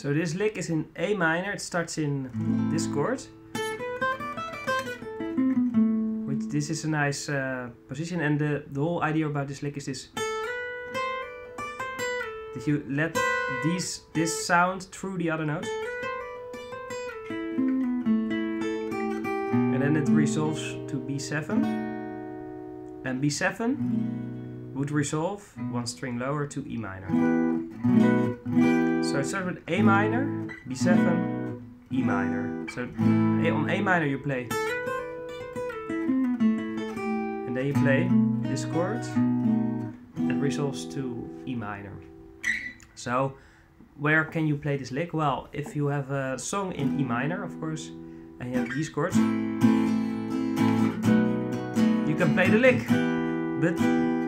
So this lick is in A minor. It starts in this chord. Which this is a nice uh, position, and the the whole idea about this lick is this: that you let these this sound through the other notes, and then it resolves to B7, and B7 would resolve one string lower to E minor. So it starts with A minor, B7, E minor. So on A minor you play, and then you play this chord that resolves to E minor. So where can you play this lick? Well, if you have a song in E minor, of course, and you have these chords, you can play the lick. But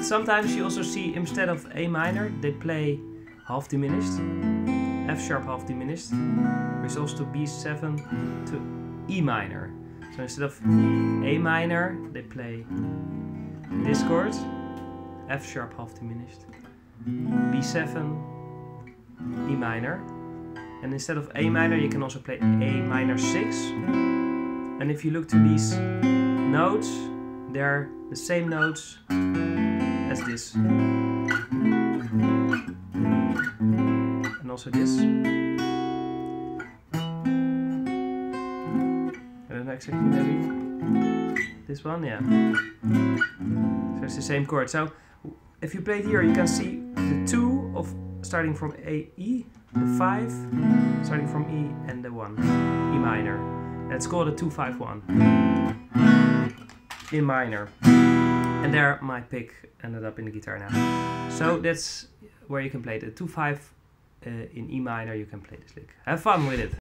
sometimes you also see instead of A minor, they play half diminished, F sharp half diminished, resolves to B7 to E minor. So instead of A minor, they play this chord, F sharp half diminished, B7, E minor. And instead of A minor, you can also play A minor 6. And if you look to these notes, they're the same notes as this. Also this. I don't know exactly maybe this one, yeah. So it's the same chord. So if you play here, you can see the two of starting from A E, the five starting from E, and the one E minor. And it's called a two five one in minor. And there my pick ended up in the guitar now. So that's where you can play the 2-5 uh, Uh, in E minor, you can play this lick. Have fun with it.